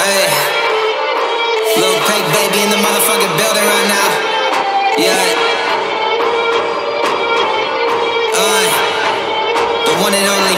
Hey. Lil Craig baby in the motherfucking building right now. Yeah. Uh, the one and only.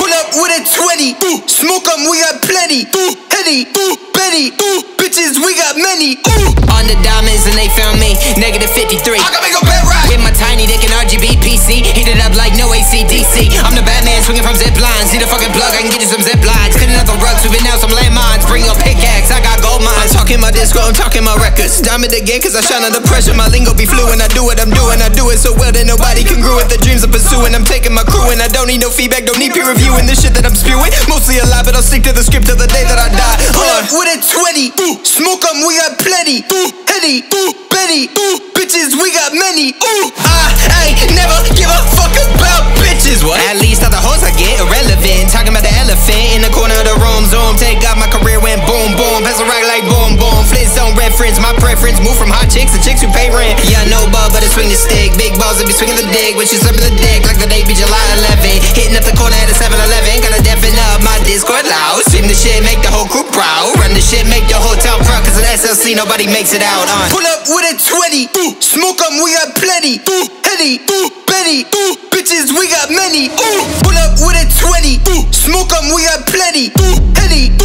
Pull up with a 20. Ooh. Smoke 'em, we got plenty. Ooh. Henny. Ooh. Betty. Ooh. Bitches, we got many. Ooh. On the diamonds and they found me. Negative 53. I can make a bet right. With my tiny dick and RGB PC. Heat it up like no ACDC. I'm the Batman swinging from zip lines. Need a fucking plug, I can get you some zip lines. Cutting out the rugs, sweeping out some landmines. Bring your pickaxe, I got gold mines. I'm talking my disco, I'm talking my records. Diamond again, cause I shine under pressure. My lingo be fluent. I do what I'm doing. I do it so well that nobody can grew with The dreams I'm pursuing. I'm taking my crew and I don't need no feedback, don't need peer reviewing this shit that I'm spewing. Mostly alive, but I'll stick to the script till the day that I die. Pull with a 20. Ooh. Smoke 'em, we got plenty. Ooh. Henny. Ooh. Betty. Ooh. Bitches, we got many. Ooh. I elephant in the corner of the room. Zoom, take out my career, went boom, boom. Pass a rock like boom, boom. Flintstone reference, my preference. Move from hot chicks to chicks who pay rent. Yeah, no ball, but I swing the stick. Big balls, I be swinging the dick. When she's up in the dick, like the day be July 11. Hitting up the corner at a 7 Eleven. Gotta deafen up my Discord loud. Stream the shit, make the whole crew proud. Run the shit, make the hotel proud. Cause an SLC, nobody makes it out on. Pull up with a 20. Ooh. Smoke 'em, we got plenty. Ooh. Henny. Ooh. Betty. Ooh. Bitches, we got many. Ooh. Smoke 'em, we got plenty. Ooh, Henny.